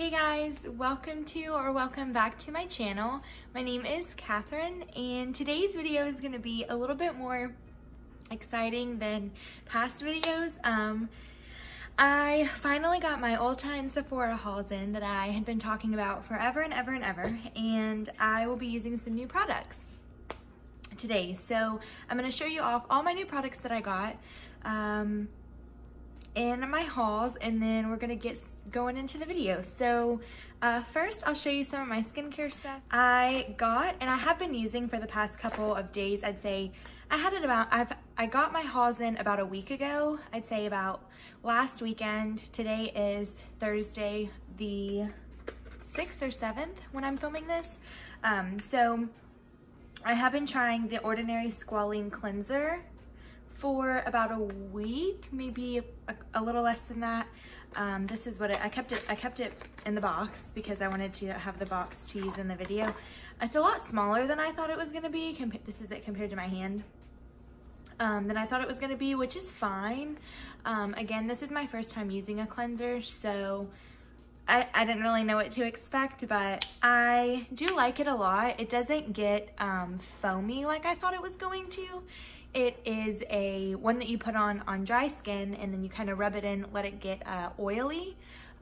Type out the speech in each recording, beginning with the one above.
Hey guys, welcome to or welcome back to my channel. My name is Kathryn and today's video is going to be a little bit more exciting than past videos. Um, I finally got my Ulta and Sephora hauls in that I had been talking about forever and ever and ever and I will be using some new products today. So I'm going to show you off all my new products that I got. Um, in my hauls and then we're gonna get going into the video. So uh, first I'll show you some of my skincare stuff I got and I have been using for the past couple of days. I'd say I had it about, I've, I got my hauls in about a week ago. I'd say about last weekend. Today is Thursday the 6th or 7th when I'm filming this. Um, so I have been trying the Ordinary Squalene Cleanser for about a week, maybe a, a little less than that. Um, this is what it, I kept it, I kept it in the box because I wanted to have the box to use in the video. It's a lot smaller than I thought it was gonna be. This is it compared to my hand. Um, than I thought it was gonna be, which is fine. Um, again, this is my first time using a cleanser, so I, I, didn't really know what to expect, but I do like it a lot. It doesn't get um, foamy like I thought it was going to. It is a one that you put on on dry skin and then you kind of rub it in, let it get uh, oily.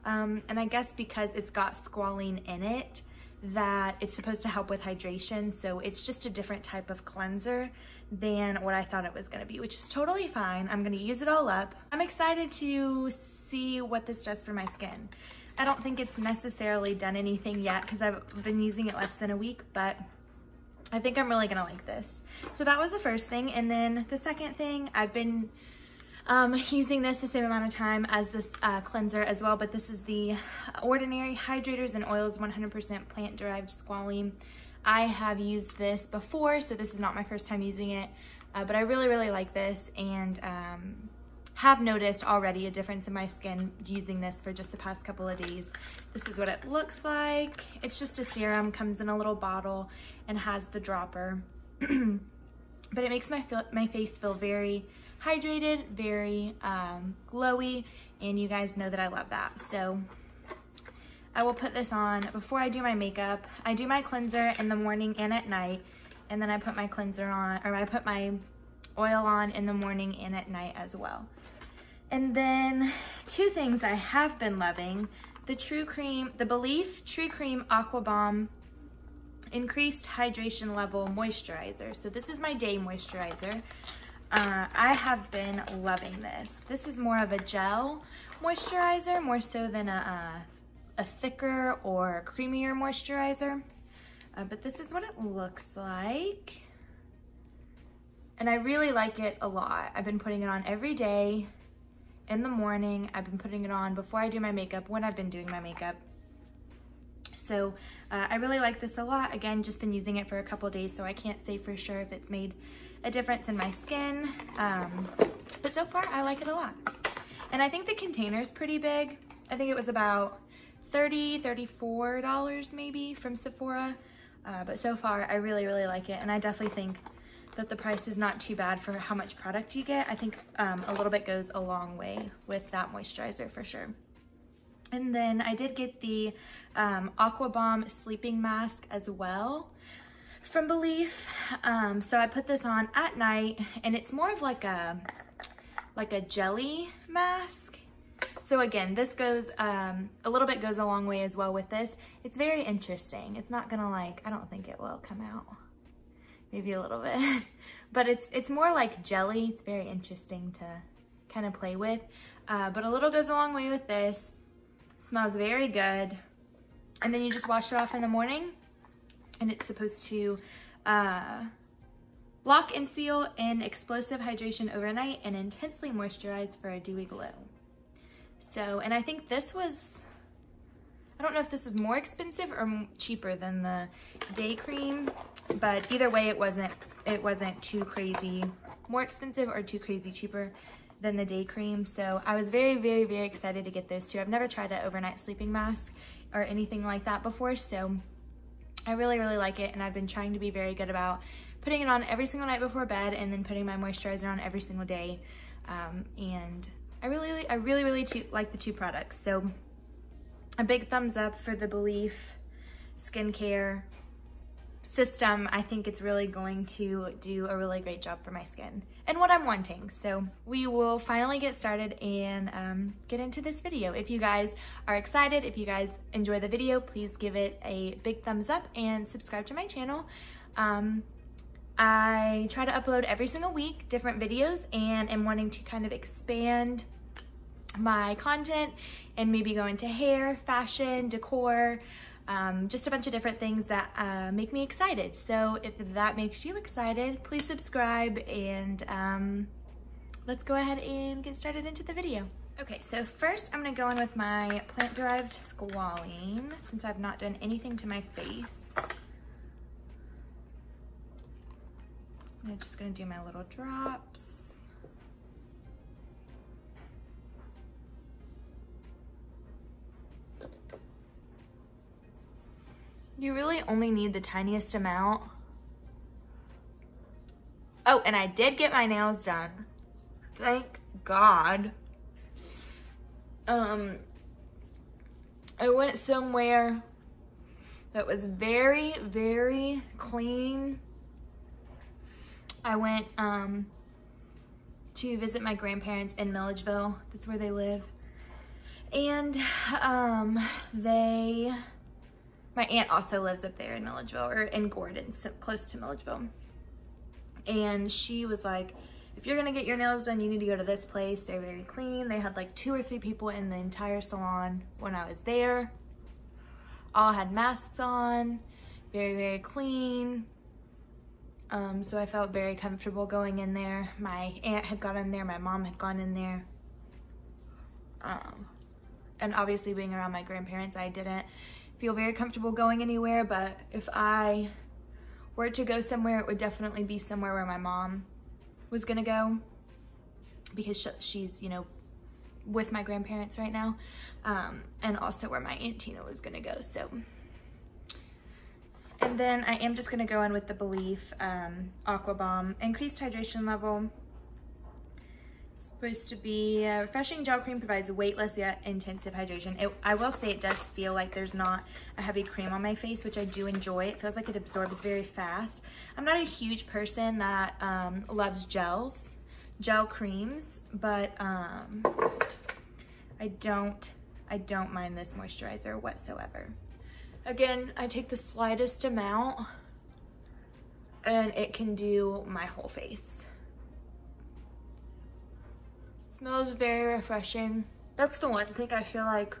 Um, and I guess because it's got squalene in it, that it's supposed to help with hydration. So it's just a different type of cleanser than what I thought it was gonna be, which is totally fine. I'm gonna use it all up. I'm excited to see what this does for my skin. I don't think it's necessarily done anything yet because I've been using it less than a week, but I think I'm really gonna like this. So that was the first thing. And then the second thing, I've been um, using this the same amount of time as this uh, cleanser as well, but this is the Ordinary Hydrators and Oils 100% plant-derived squalene. I have used this before, so this is not my first time using it, uh, but I really, really like this and um, have noticed already a difference in my skin using this for just the past couple of days. This is what it looks like. It's just a serum, comes in a little bottle and has the dropper. but it makes my, feel, my face feel very hydrated, very um, glowy, and you guys know that I love that. So I will put this on before I do my makeup. I do my cleanser in the morning and at night, and then I put my cleanser on, or I put my oil on in the morning and at night as well. And then two things I have been loving, the True Cream, the Belif True Cream Aqua Bomb Increased Hydration Level Moisturizer. So this is my day moisturizer. Uh, I have been loving this. This is more of a gel moisturizer, more so than a, a, a thicker or creamier moisturizer. Uh, but this is what it looks like. And I really like it a lot. I've been putting it on every day in the morning. I've been putting it on before I do my makeup, when I've been doing my makeup. So uh, I really like this a lot. Again, just been using it for a couple days, so I can't say for sure if it's made a difference in my skin. Um, but so far, I like it a lot. And I think the container is pretty big. I think it was about 30 $34 maybe from Sephora. Uh, but so far, I really, really like it. And I definitely think that the price is not too bad for how much product you get. I think um, a little bit goes a long way with that moisturizer for sure. And then I did get the um, Aqua Bomb Sleeping Mask as well from Belif. Um, so I put this on at night and it's more of like a, like a jelly mask. So again, this goes, um, a little bit goes a long way as well with this. It's very interesting. It's not gonna like, I don't think it will come out maybe a little bit. but it's it's more like jelly. It's very interesting to kind of play with. Uh, but a little goes a long way with this. Smells very good. And then you just wash it off in the morning. And it's supposed to uh, lock and seal in explosive hydration overnight and intensely moisturize for a dewy glow. So, and I think this was I don't know if this is more expensive or cheaper than the day cream, but either way, it wasn't, it wasn't too crazy more expensive or too crazy cheaper than the day cream. So I was very, very, very excited to get those two. I've never tried an overnight sleeping mask or anything like that before. So I really, really like it. And I've been trying to be very good about putting it on every single night before bed and then putting my moisturizer on every single day. Um, and I really, I really, really like the two products. So a big thumbs up for the Belif skincare system. I think it's really going to do a really great job for my skin and what I'm wanting. So we will finally get started and um, get into this video. If you guys are excited, if you guys enjoy the video, please give it a big thumbs up and subscribe to my channel. Um, I try to upload every single week different videos and am wanting to kind of expand my content and maybe go into hair, fashion, decor, um, just a bunch of different things that uh, make me excited. So if that makes you excited, please subscribe and um, let's go ahead and get started into the video. Okay, so first I'm gonna go in with my plant-derived squalene since I've not done anything to my face. I'm just gonna do my little drops. You really only need the tiniest amount. Oh, and I did get my nails done. Thank God. Um, I went somewhere that was very, very clean. I went um, to visit my grandparents in Milledgeville. That's where they live. And um, they my aunt also lives up there in Milledgeville or in Gordon, so close to Milledgeville. And she was like, if you're gonna get your nails done, you need to go to this place. They're very clean. They had like two or three people in the entire salon when I was there. All had masks on, very, very clean. Um, so I felt very comfortable going in there. My aunt had gone in there, my mom had gone in there. Um, and obviously being around my grandparents, I didn't feel very comfortable going anywhere, but if I were to go somewhere, it would definitely be somewhere where my mom was gonna go because she's, you know, with my grandparents right now, um, and also where my Aunt Tina was gonna go, so. And then I am just gonna go in with the Belif um, Aqua Bomb Increased Hydration Level supposed to be a refreshing gel cream provides weightless yet intensive hydration. It, I will say it does feel like there's not a heavy cream on my face, which I do enjoy. It feels like it absorbs very fast. I'm not a huge person that um, loves gels, gel creams, but um, I don't, I don't mind this moisturizer whatsoever. Again, I take the slightest amount and it can do my whole face. Smells very refreshing. That's the one thing I feel like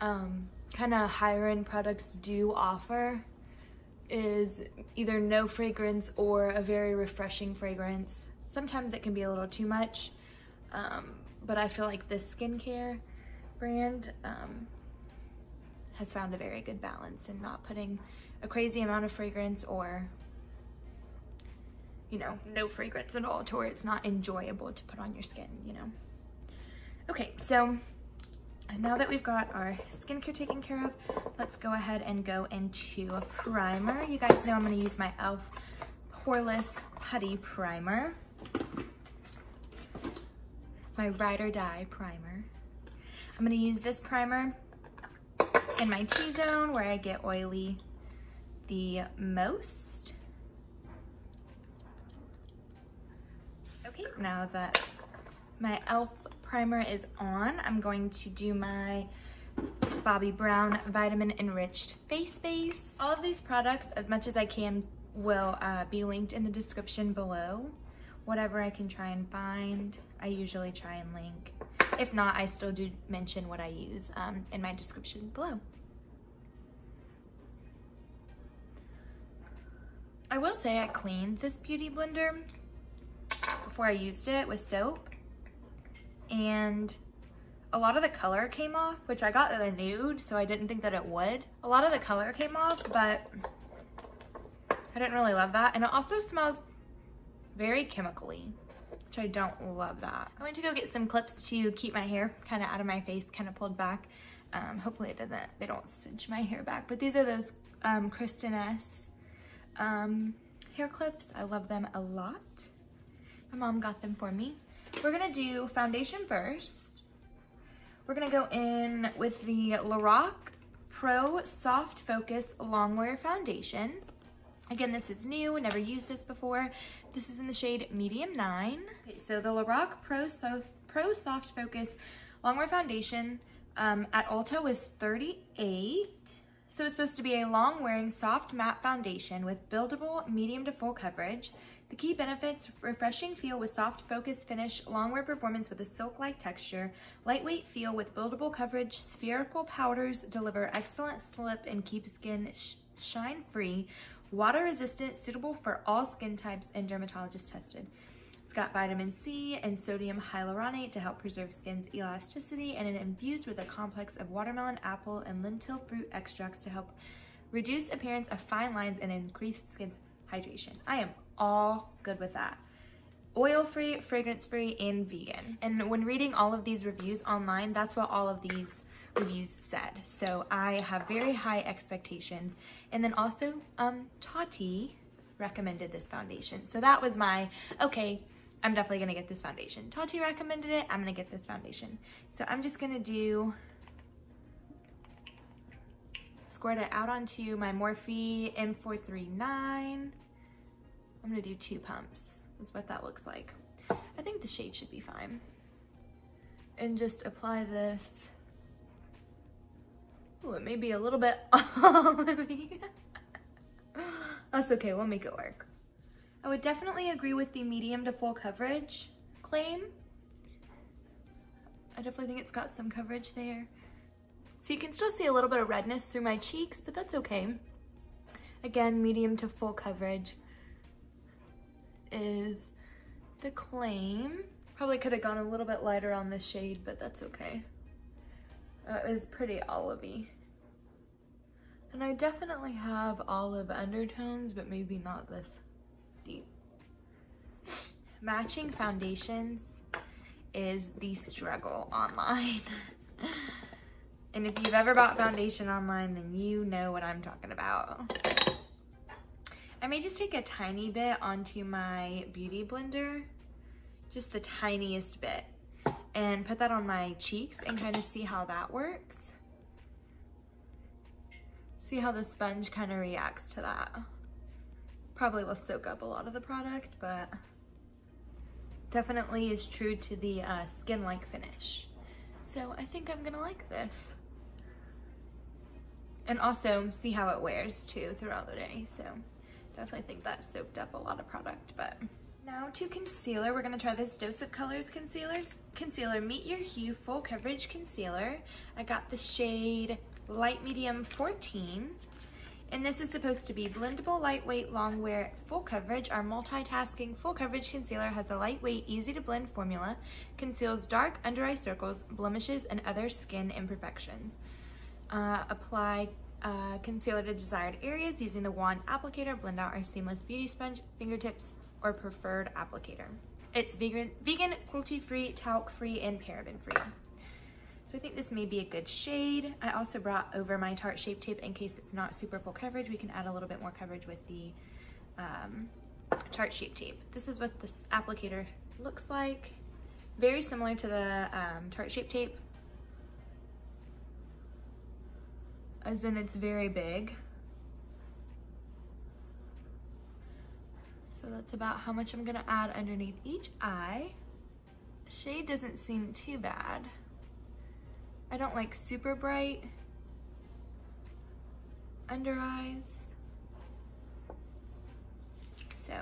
um, kind of higher end products do offer is either no fragrance or a very refreshing fragrance. Sometimes it can be a little too much, um, but I feel like this skincare brand um, has found a very good balance in not putting a crazy amount of fragrance or you know, no fragrance at all to where it's not enjoyable to put on your skin, you know. Okay, so now that we've got our skincare taken care of, let's go ahead and go into a primer. You guys know I'm gonna use my e.l.f. Poreless Putty Primer. My Ride or Die Primer. I'm gonna use this primer in my T-zone where I get oily the most. Okay, now that my e.l.f. primer is on, I'm going to do my Bobbi Brown Vitamin Enriched Face Base. All of these products, as much as I can, will uh, be linked in the description below. Whatever I can try and find, I usually try and link. If not, I still do mention what I use um, in my description below. I will say I cleaned this beauty blender before I used it with soap. And a lot of the color came off, which I got the nude, so I didn't think that it would. A lot of the color came off, but I didn't really love that. And it also smells very chemically, which I don't love that. I went to go get some clips to keep my hair kind of out of my face, kind of pulled back. Um, hopefully it doesn't, they don't cinch my hair back. But these are those um, Kristin Ess um, hair clips. I love them a lot. My mom got them for me. We're gonna do foundation first. We're gonna go in with the Lorac Pro Soft Focus Longwear Foundation. Again, this is new, never used this before. This is in the shade Medium 9. Okay, so the Lorac Pro, so Pro Soft Focus Longwear Foundation um, at Ulta was 38. So it's supposed to be a long wearing soft matte foundation with buildable medium to full coverage. The key benefits, refreshing feel with soft focus finish, long wear performance with a silk-like texture, lightweight feel with buildable coverage, spherical powders deliver excellent slip and keep skin sh shine free, water resistant, suitable for all skin types and dermatologist tested. It's got vitamin C and sodium hyaluronate to help preserve skin's elasticity and it infused with a complex of watermelon, apple, and lentil fruit extracts to help reduce appearance of fine lines and increase skin's hydration. I am all good with that. Oil-free, fragrance-free, and vegan. And when reading all of these reviews online, that's what all of these reviews said. So I have very high expectations. And then also, um, Tati recommended this foundation. So that was my, okay, I'm definitely gonna get this foundation. Tati recommended it, I'm gonna get this foundation. So I'm just gonna do, squirt it out onto my Morphe M439. I'm gonna do two pumps. That's what that looks like. I think the shade should be fine. And just apply this. Oh, it may be a little bit That's okay, we'll make it work. I would definitely agree with the medium to full coverage claim. I definitely think it's got some coverage there. So you can still see a little bit of redness through my cheeks, but that's okay. Again, medium to full coverage is the claim. Probably could have gone a little bit lighter on this shade, but that's okay. Uh, it was pretty olivey. And I definitely have olive undertones, but maybe not this deep. Matching foundations is the struggle online. and if you've ever bought foundation online, then you know what I'm talking about. I may just take a tiny bit onto my Beauty Blender, just the tiniest bit, and put that on my cheeks and kind of see how that works. See how the sponge kind of reacts to that. Probably will soak up a lot of the product, but definitely is true to the uh, skin-like finish. So I think I'm gonna like this. And also see how it wears too throughout the day, so. Definitely think that soaked up a lot of product, but. Now to concealer, we're gonna try this Dose of Colors concealers. Concealer, Meet Your Hue Full Coverage Concealer. I got the shade Light Medium 14. And this is supposed to be blendable, lightweight, long wear, full coverage. Our multitasking full coverage concealer has a lightweight, easy to blend formula, conceals dark under eye circles, blemishes, and other skin imperfections. Uh, apply uh, concealer to desired areas using the wand applicator. Blend out our seamless beauty sponge, fingertips, or preferred applicator. It's vegan, vegan cruelty-free, talc-free, and paraben-free. So I think this may be a good shade. I also brought over my Tarte Shape Tape in case it's not super full coverage. We can add a little bit more coverage with the um, Tarte Shape Tape. This is what this applicator looks like. Very similar to the um, Tarte Shape Tape, as in it's very big. So that's about how much I'm gonna add underneath each eye. Shade doesn't seem too bad. I don't like super bright under eyes. So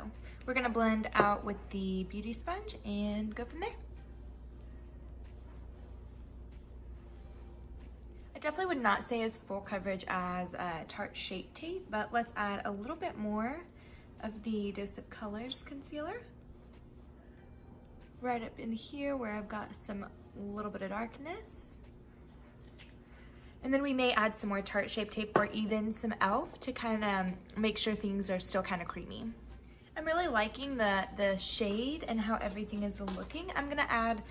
we're gonna blend out with the beauty sponge and go from there. Definitely would not say as full coverage as uh, Tarte Shape Tape, but let's add a little bit more of the Dose of Colors concealer. Right up in here where I've got some little bit of darkness. And then we may add some more Tarte Shape Tape or even some e.l.f. to kind of make sure things are still kind of creamy. I'm really liking the, the shade and how everything is looking. I'm gonna add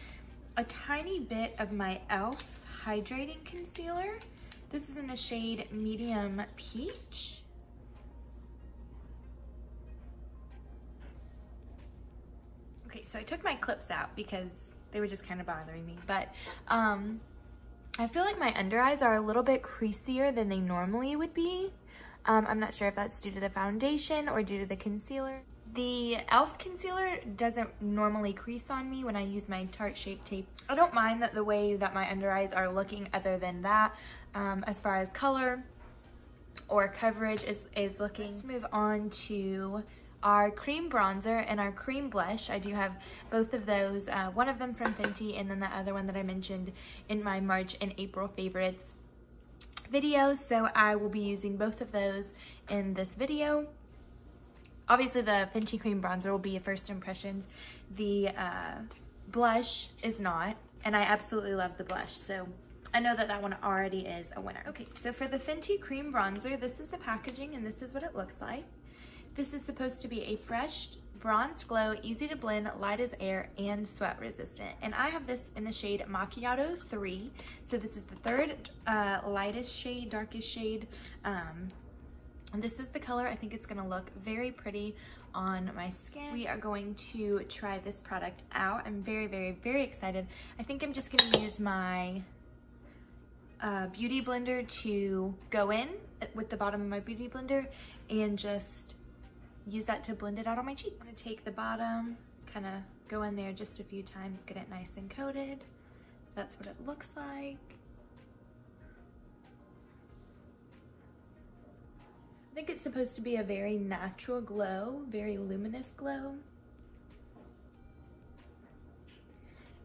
a tiny bit of my e.l.f hydrating concealer. This is in the shade Medium Peach. Okay, so I took my clips out because they were just kind of bothering me, but um, I feel like my under eyes are a little bit creasier than they normally would be. Um, I'm not sure if that's due to the foundation or due to the concealer. The e.l.f. concealer doesn't normally crease on me when I use my Tarte Shape Tape. I don't mind that the way that my under eyes are looking other than that. Um, as far as color or coverage is, is looking. Let's move on to our cream bronzer and our cream blush. I do have both of those, uh, one of them from Fenty and then the other one that I mentioned in my March and April favorites videos. So I will be using both of those in this video. Obviously the Fenty cream bronzer will be a first impressions. The uh, blush is not, and I absolutely love the blush. So I know that that one already is a winner. Okay, so for the Fenty cream bronzer, this is the packaging and this is what it looks like. This is supposed to be a fresh bronze glow, easy to blend, light as air, and sweat resistant. And I have this in the shade Macchiato 3. So this is the third uh, lightest shade, darkest shade. Um, this is the color. I think it's gonna look very pretty on my skin. We are going to try this product out. I'm very, very, very excited. I think I'm just gonna use my uh, beauty blender to go in with the bottom of my beauty blender and just use that to blend it out on my cheeks. I'm gonna take the bottom, kind of go in there just a few times, get it nice and coated. That's what it looks like. Think it's supposed to be a very natural glow, very luminous glow.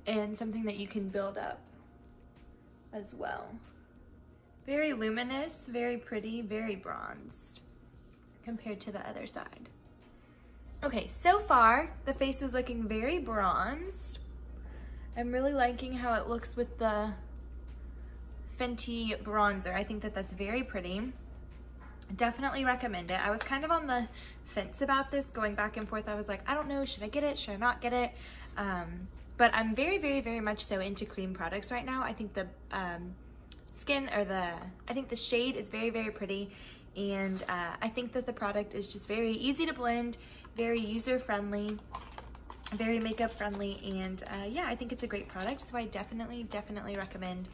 And something that you can build up as well. Very luminous, very pretty, very bronzed compared to the other side. Okay, so far the face is looking very bronzed. I'm really liking how it looks with the Fenty bronzer. I think that that's very pretty. Definitely recommend it. I was kind of on the fence about this, going back and forth. I was like, I don't know, should I get it? Should I not get it? Um, but I'm very, very, very much so into cream products right now. I think the um, skin or the, I think the shade is very, very pretty and uh, I think that the product is just very easy to blend, very user-friendly, very makeup friendly, and uh, yeah, I think it's a great product, so I definitely, definitely recommend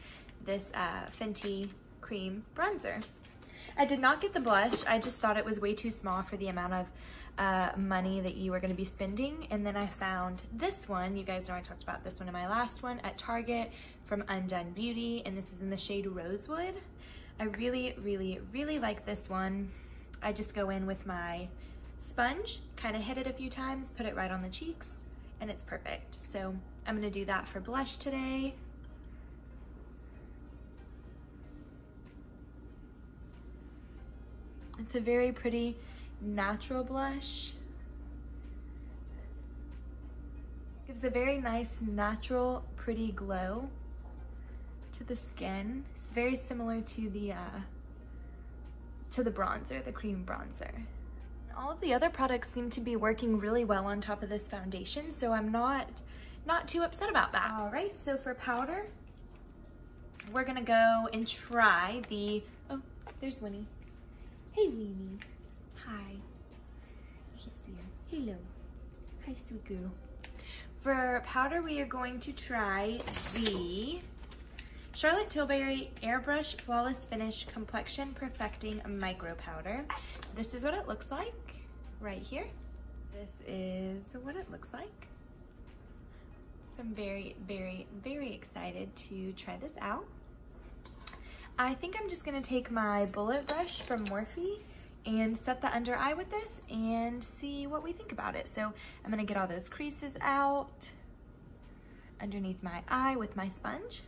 this uh, Fenty Cream Bronzer. I did not get the blush, I just thought it was way too small for the amount of uh, money that you were gonna be spending. And then I found this one, you guys know I talked about this one in my last one, at Target from Undone Beauty, and this is in the shade Rosewood. I really, really, really like this one. I just go in with my sponge, kind of hit it a few times, put it right on the cheeks, and it's perfect. So I'm gonna do that for blush today. It's a very pretty natural blush. Gives a very nice, natural, pretty glow to the skin. It's very similar to the, uh, to the bronzer, the cream bronzer. All of the other products seem to be working really well on top of this foundation, so I'm not, not too upset about that. All right, so for powder, we're gonna go and try the, oh, there's Winnie. Hey, Winnie. Hi. You can't see her. Hello. Hi, sweet girl. For powder, we are going to try the Charlotte Tilbury Airbrush Flawless Finish Complexion Perfecting Micro Powder. This is what it looks like right here. This is what it looks like. So I'm very, very, very excited to try this out. I think I'm just gonna take my bullet brush from Morphe and set the under eye with this and see what we think about it. So I'm gonna get all those creases out underneath my eye with my sponge.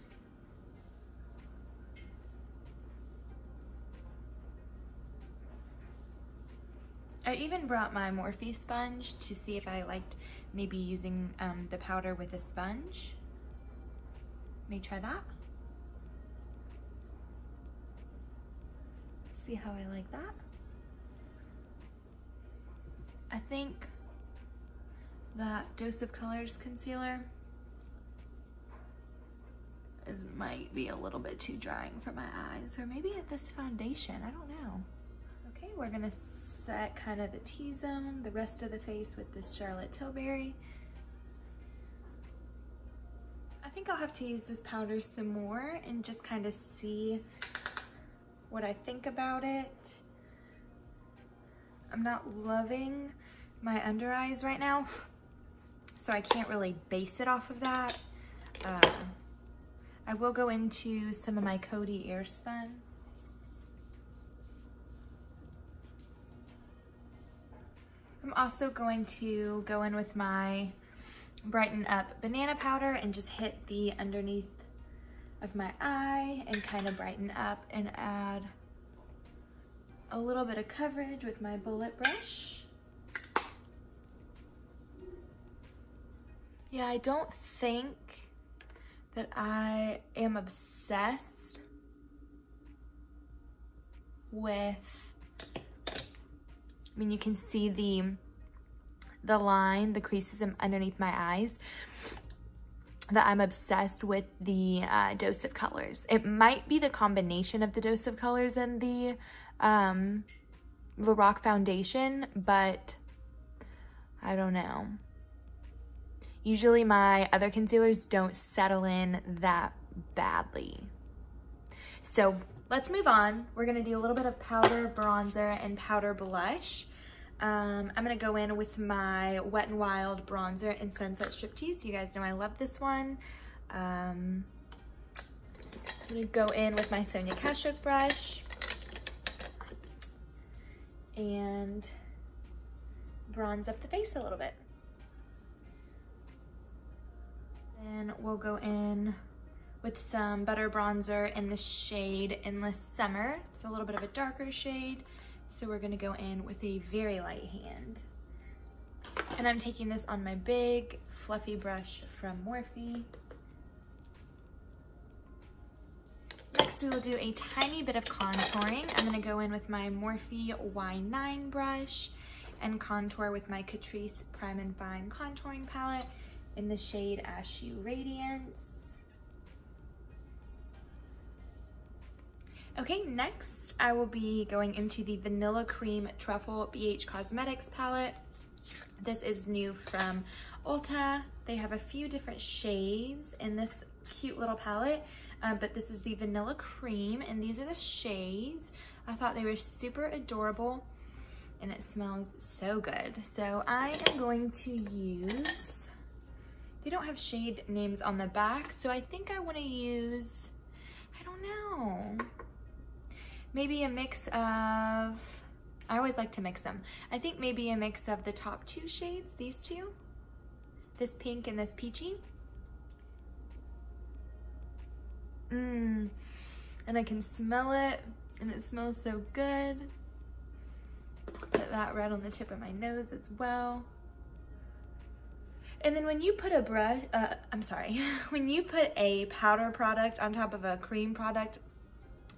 I even brought my Morphe sponge to see if I liked maybe using um, the powder with a sponge. May try that. See how I like that. I think that Dose of Colors concealer is might be a little bit too drying for my eyes or maybe at this foundation, I don't know. Okay, we're gonna set kind of the T-zone, the rest of the face with this Charlotte Tilbury. I think I'll have to use this powder some more and just kind of see what I think about it. I'm not loving my under eyes right now, so I can't really base it off of that. Uh, I will go into some of my Coty Airspun. I'm also going to go in with my Brighten Up banana powder and just hit the underneath of my eye and kind of brighten up and add a little bit of coverage with my bullet brush. Yeah, I don't think that I am obsessed with, I mean, you can see the, the line, the creases underneath my eyes that I'm obsessed with the uh, dose of colors. It might be the combination of the dose of colors and the um, Lorac foundation, but I don't know. Usually my other concealers don't settle in that badly. So let's move on. We're gonna do a little bit of powder bronzer and powder blush. Um, I'm gonna go in with my Wet n Wild bronzer in Sunset Striptease. You guys know I love this one. Um, I'm gonna go in with my Sonia Kashuk brush and bronze up the face a little bit. Then we'll go in with some butter bronzer in the shade Endless Summer. It's a little bit of a darker shade. So we're gonna go in with a very light hand. And I'm taking this on my big fluffy brush from Morphe. Next we will do a tiny bit of contouring. I'm gonna go in with my Morphe Y9 brush and contour with my Catrice Prime and Fine contouring palette in the shade Ashy Radiance. Okay, next I will be going into the Vanilla Cream Truffle BH Cosmetics palette. This is new from Ulta. They have a few different shades in this cute little palette, uh, but this is the Vanilla Cream, and these are the shades. I thought they were super adorable, and it smells so good. So I am going to use, they don't have shade names on the back, so I think I wanna use, I don't know maybe a mix of, I always like to mix them. I think maybe a mix of the top two shades, these two, this pink and this peachy. Mmm, and I can smell it and it smells so good. Put that red on the tip of my nose as well. And then when you put a brush, uh, I'm sorry, when you put a powder product on top of a cream product,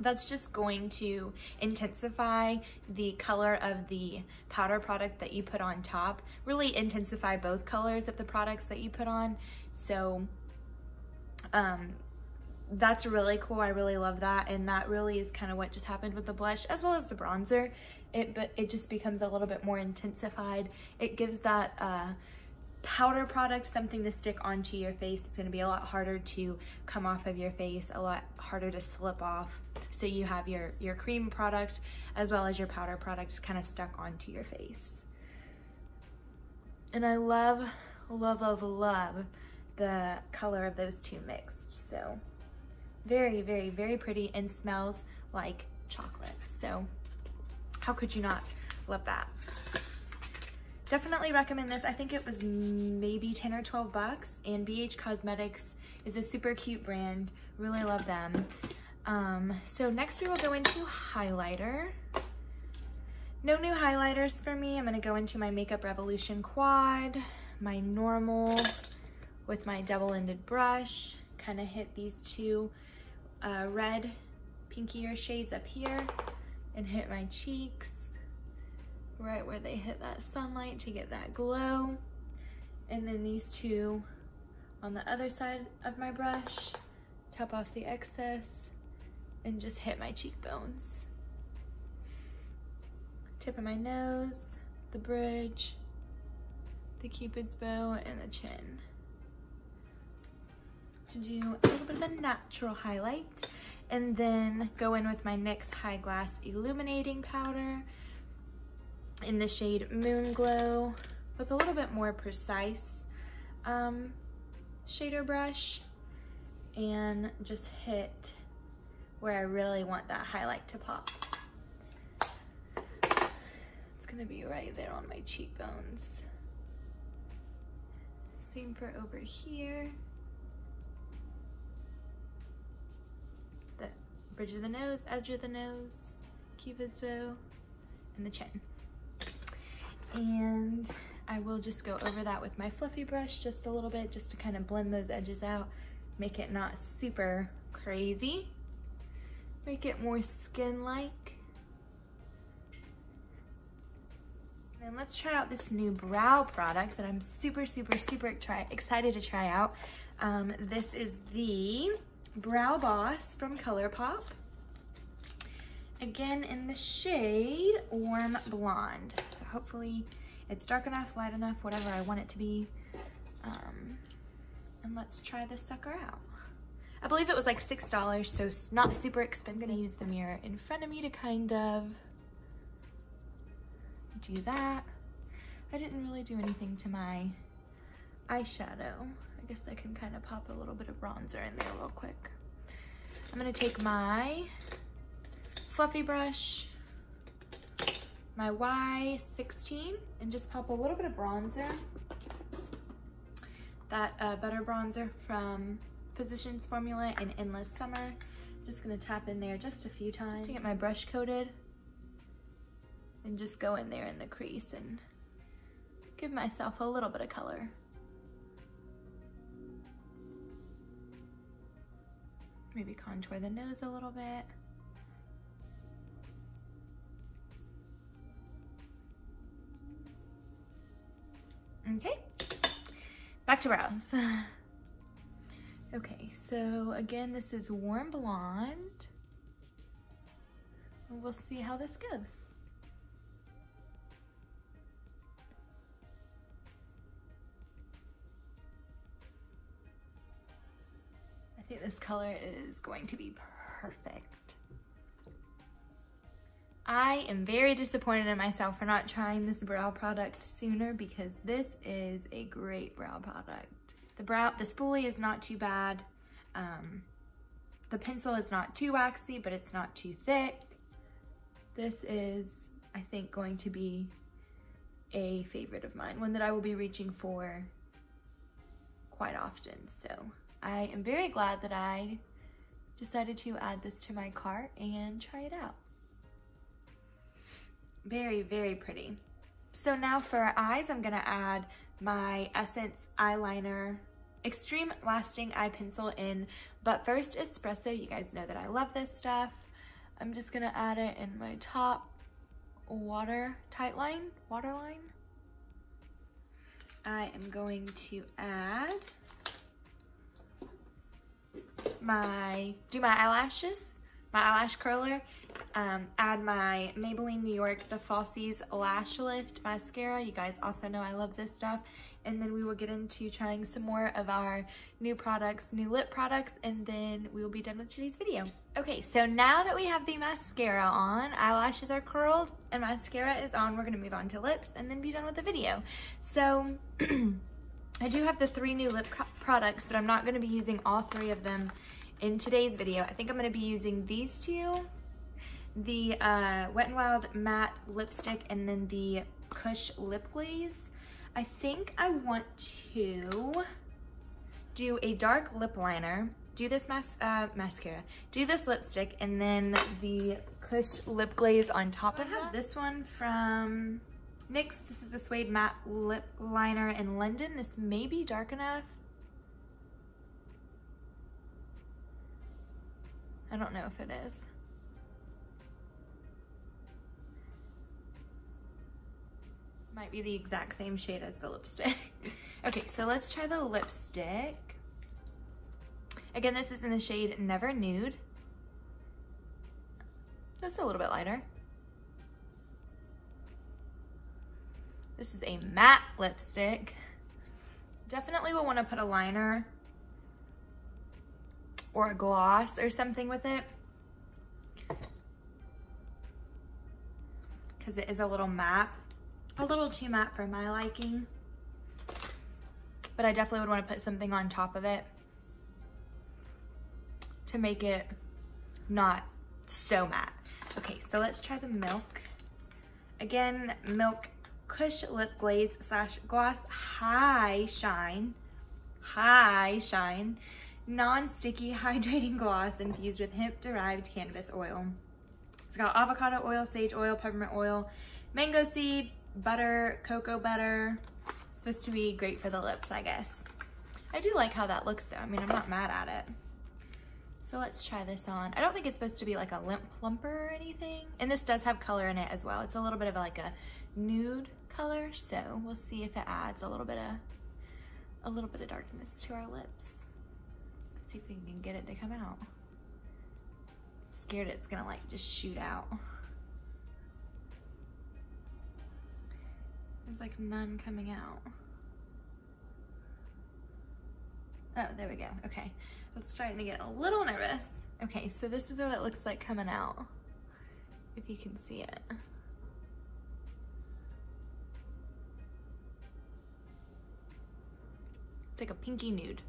that's just going to intensify the color of the powder product that you put on top, really intensify both colors of the products that you put on. So um, that's really cool. I really love that. And that really is kind of what just happened with the blush as well as the bronzer. It, but it just becomes a little bit more intensified. It gives that uh, powder product something to stick onto your face. It's gonna be a lot harder to come off of your face, a lot harder to slip off. So you have your, your cream product as well as your powder product kind of stuck onto your face. And I love, love, love, love the color of those two mixed. So very, very, very pretty and smells like chocolate. So how could you not love that? Definitely recommend this. I think it was maybe 10 or 12 bucks and BH Cosmetics is a super cute brand. Really love them. Um, so next we will go into highlighter. No new highlighters for me. I'm gonna go into my Makeup Revolution Quad, my normal with my double-ended brush, kind of hit these two uh, red pinkier shades up here and hit my cheeks right where they hit that sunlight to get that glow. And then these two on the other side of my brush, tap off the excess and just hit my cheekbones. Tip of my nose, the bridge, the cupid's bow, and the chin. to do a little bit of a natural highlight and then go in with my NYX High Glass Illuminating Powder in the shade Moon Glow with a little bit more precise um, shader brush and just hit where I really want that highlight to pop. It's gonna be right there on my cheekbones. Same for over here. The bridge of the nose, edge of the nose, cupid's bow, and the chin. And I will just go over that with my fluffy brush just a little bit just to kind of blend those edges out, make it not super crazy, make it more skin-like. And let's try out this new brow product that I'm super, super, super try excited to try out. Um, this is the Brow Boss from ColourPop. Again, in the shade Warm Blonde. Hopefully it's dark enough, light enough, whatever I want it to be. Um, and let's try this sucker out. I believe it was like $6, so not super expensive. I'm gonna use the mirror in front of me to kind of do that. I didn't really do anything to my eyeshadow. I guess I can kind of pop a little bit of bronzer in there real quick. I'm gonna take my fluffy brush my Y16 and just pop a little bit of bronzer. That uh, butter bronzer from Physicians Formula in Endless Summer. Just gonna tap in there just a few times just to get my brush coated and just go in there in the crease and give myself a little bit of color. Maybe contour the nose a little bit. Okay, back to brows. Okay, so again, this is Warm Blonde. We'll see how this goes. I think this color is going to be perfect. I am very disappointed in myself for not trying this brow product sooner because this is a great brow product. The brow, the spoolie is not too bad. Um, the pencil is not too waxy, but it's not too thick. This is, I think, going to be a favorite of mine, one that I will be reaching for quite often. So I am very glad that I decided to add this to my cart and try it out. Very, very pretty. So now for our eyes, I'm gonna add my Essence Eyeliner Extreme Lasting Eye Pencil in But First Espresso. You guys know that I love this stuff. I'm just gonna add it in my top water tight line, waterline. I am going to add my, do my eyelashes, my eyelash curler, um, add my Maybelline New York The Falsies Lash Lift Mascara. You guys also know I love this stuff. And then we will get into trying some more of our new products, new lip products, and then we will be done with today's video. Okay, so now that we have the mascara on, eyelashes are curled, and mascara is on, we're gonna move on to lips and then be done with the video. So, I do have the three new lip products, but I'm not gonna be using all three of them in today's video. I think I'm gonna be using these two the uh, Wet n Wild matte lipstick and then the Kush lip glaze. I think I want to do a dark lip liner, do this mas uh, mascara, do this lipstick, and then the Kush lip glaze on top of that. This one from NYX. This is the Suede Matte Lip Liner in London. This may be dark enough. I don't know if it is. Might be the exact same shade as the lipstick. okay, so let's try the lipstick. Again, this is in the shade Never Nude. Just a little bit lighter. This is a matte lipstick. Definitely will want to put a liner or a gloss or something with it. Because it is a little matte. A little too matte for my liking. But I definitely would want to put something on top of it to make it not so matte. Okay, so let's try the Milk. Again, Milk Kush Lip Glaze slash Gloss High Shine. High Shine. Non-sticky hydrating gloss infused with hemp-derived cannabis oil. It's got avocado oil, sage oil, peppermint oil, mango seed, butter, cocoa butter. It's supposed to be great for the lips, I guess. I do like how that looks though. I mean, I'm not mad at it. So let's try this on. I don't think it's supposed to be like a lip plumper or anything. And this does have color in it as well. It's a little bit of like a nude color. So we'll see if it adds a little bit of, a little bit of darkness to our lips. See if we can get it to come out. I'm scared it's gonna like just shoot out. There's like none coming out. Oh, there we go. Okay. It's starting to get a little nervous. Okay, so this is what it looks like coming out. If you can see it. It's like a pinky nude.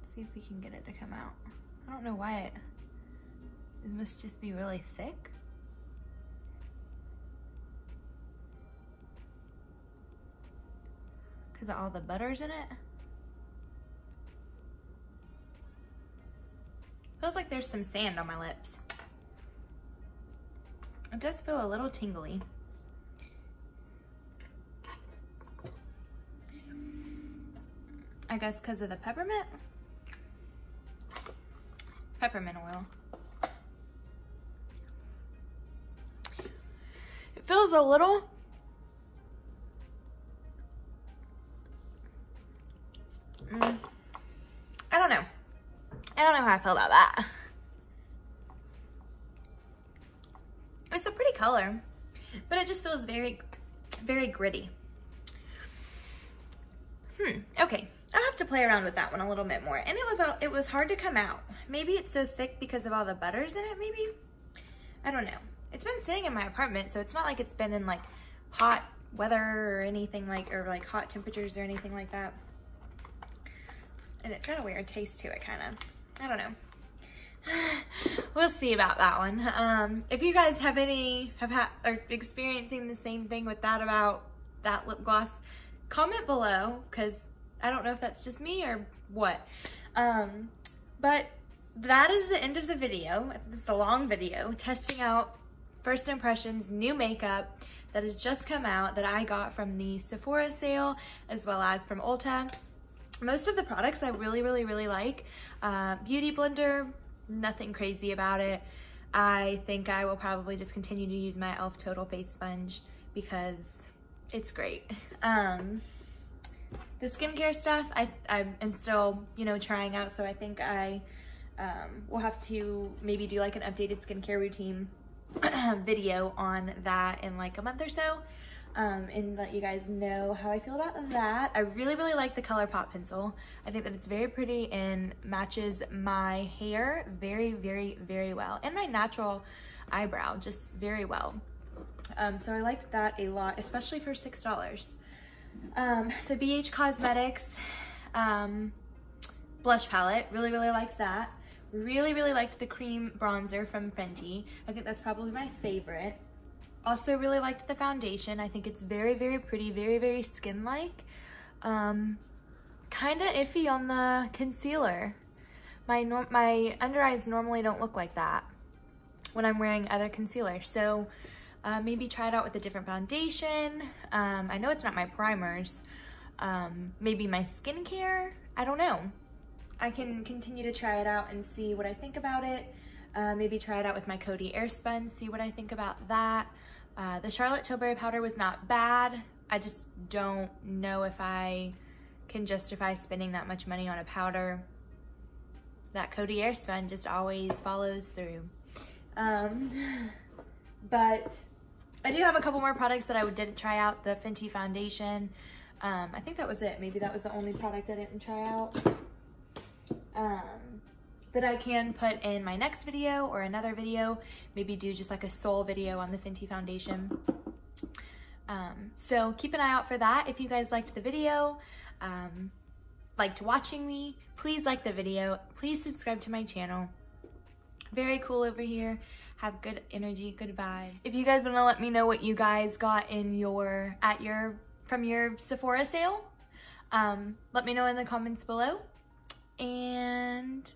Let's see if we can get it to come out. I don't know why it, it must just be really thick. All the butters in it. Feels like there's some sand on my lips. It does feel a little tingly. I guess because of the peppermint. Peppermint oil. It feels a little mm, I don't know. I don't know how I feel about that. It's a pretty color, but it just feels very, very gritty. Hmm, okay. I'll have to play around with that one a little bit more. And it was a, it was hard to come out. Maybe it's so thick because of all the butters in it, maybe? I don't know. It's been sitting in my apartment, so it's not like it's been in like hot weather or anything like, or like hot temperatures or anything like that. And it's got a weird taste to it, kind of. I don't know. we'll see about that one. Um, if you guys have any, have had, are experiencing the same thing with that about that lip gloss, comment below, because I don't know if that's just me or what. Um, but that is the end of the video. It's a long video, testing out first impressions, new makeup that has just come out that I got from the Sephora sale, as well as from Ulta most of the products I really, really, really like. Uh, Beauty Blender, nothing crazy about it. I think I will probably just continue to use my e.l.f. Total Face Sponge because it's great. Um, the skincare stuff, I, I am still, you know, trying out, so I think I um, will have to maybe do like an updated skincare routine video on that in like a month or so um, and let you guys know how I feel about that. I really, really like the ColourPop pencil. I think that it's very pretty and matches my hair very, very, very well. And my natural eyebrow just very well. Um, so I liked that a lot, especially for $6. Um, the BH Cosmetics um, blush palette, really, really liked that. Really, really liked the cream bronzer from Fenty. I think that's probably my favorite. Also really liked the foundation. I think it's very, very pretty, very, very skin-like. Um, kind of iffy on the concealer. My, my under eyes normally don't look like that when I'm wearing other concealer. So uh, maybe try it out with a different foundation. Um, I know it's not my primers. Um, maybe my skincare. I don't know. I can continue to try it out and see what I think about it. Uh, maybe try it out with my Coty Airspun, see what I think about that. Uh, the Charlotte Tilbury powder was not bad. I just don't know if I can justify spending that much money on a powder. That Coty Airspun just always follows through. Um, but I do have a couple more products that I didn't try out. The Fenty foundation. Um, I think that was it. Maybe that was the only product I didn't try out. Um, that I can put in my next video or another video, maybe do just like a sole video on the Fenty foundation. Um, so keep an eye out for that. If you guys liked the video, um, liked watching me, please like the video. Please subscribe to my channel. Very cool over here. Have good energy, good vibe. If you guys want to let me know what you guys got in your, at your, from your Sephora sale, um, let me know in the comments below. And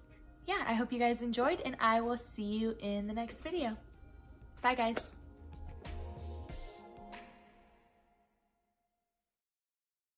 yeah, I hope you guys enjoyed and I will see you in the next video. Bye guys.